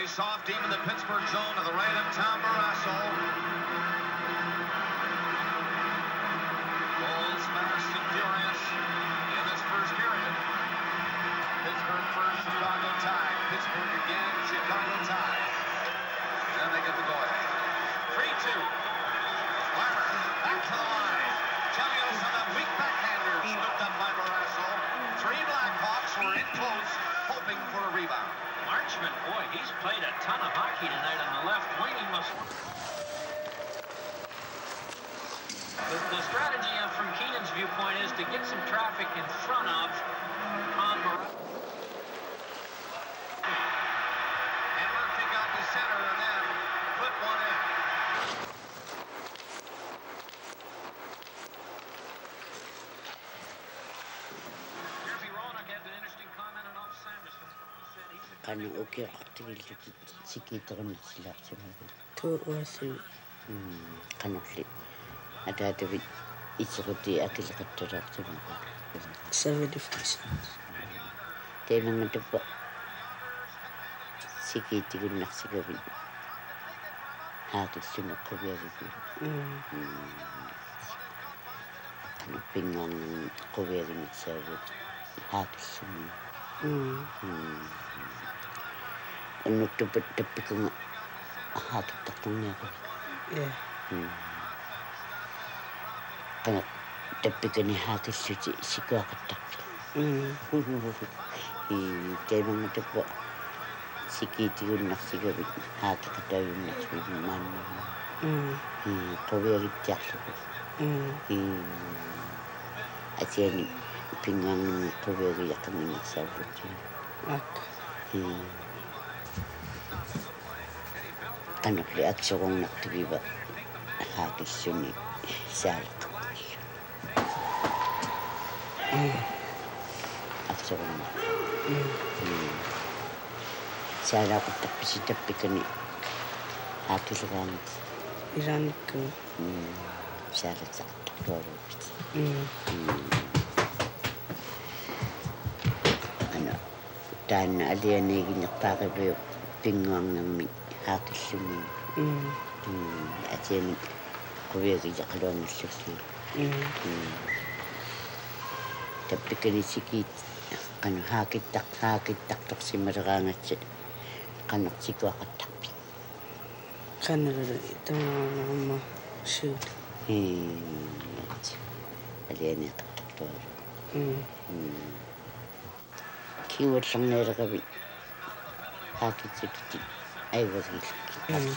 Face-off team in the Pittsburgh zone to the right of Tom Barrasso. Bulls fast and furious in this first period. Pittsburgh first, Chicago tie. Pittsburgh again, Chicago tie. Then they get the go ahead. 3-2. Weimer back to the line. Chelios on a weak backhander scooped up by Barrasso. Three Blackhawks were in close, hoping for a rebound. Marchment, boy, he's played a ton of hockey tonight on the left wing. He must. The, the strategy uh, from Keenan's viewpoint is to get some traffic in front of Tom Barrasso. said he's a Kana oke qattigillu sikiterunitsillartimagu. tuuassu Kanalli ataatavit итсерути акилеқаттулаартимаку. seventy-five Теемангатуппа сикиитигуннарсигавит anu tupe tepi kunga hatu takunga kwa. Kana tepi kani hatu suti siku waka taki. I kei mga tupo siki iti unna siku wik hatu kata unna siku wik manu. I kowe ari tiasu kwa. I atiani pingangu kowe ari akamina sabu tiasu. Ok. kanak liak sokong nak tiba hati suni salat ak sokong nak. Hmm. Saya aku tapi tak tapi kini hati sekarang Iran ke? Hmm. Salat salat baru hmm. anak dan ada nak pakai tak pingang namin аақиллуми м. Атиами кувиагила қалуангиллуси таппикалисикиит кану хаакиттақ хаакиттарторсималераангатсит каннартикуақаттарпи каннавала тамаама шиут. М алиани тартортуалу м киуаллернеэлекави хаакитсикити I wasn't. Mm.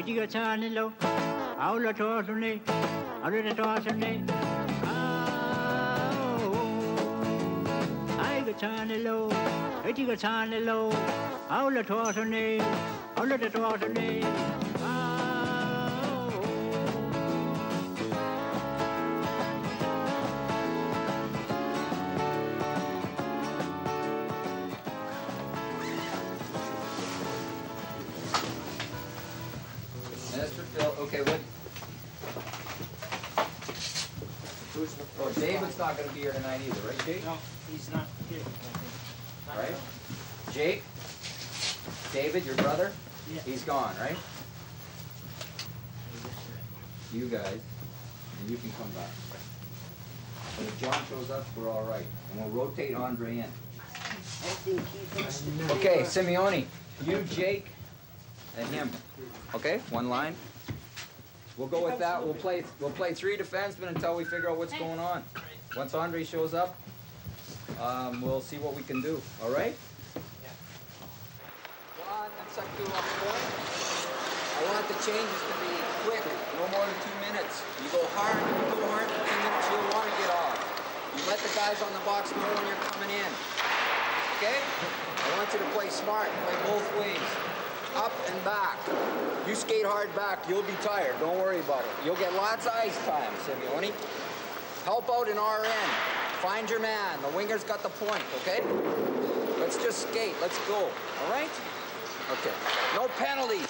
Idiga tanilo, Aula tosune, Aula tosune. Aiga tanilo, Idiga tanilo, Aula tosune, Aula tosune. Okay, what? Who's, oh, David's not gonna be here tonight either, right, Jake? No, he's not here. Right? Jake? David, your brother? Yeah. He's gone, right? You guys, and you can come back. But if John shows up, we're all right, and we'll rotate Andre in. Okay, Simeone, you, Jake, and him. Okay, one line. We'll go with that. We'll play. We'll play three defensemen until we figure out what's going on. Once Andre shows up, um, we'll see what we can do. All right. One and second two off point. I want the changes to be quick, no more than two minutes. You go hard, you go hard for two minutes, you'll want to get off. You let the guys on the box know when you're coming in. Okay? I want you to play smart, play both ways. Up and back. You skate hard back, you'll be tired. Don't worry about it. You'll get lots of ice time, Simeone. Help out in RN. Find your man. The winger's got the point, okay? Let's just skate. Let's go. All right? Okay. No penalties.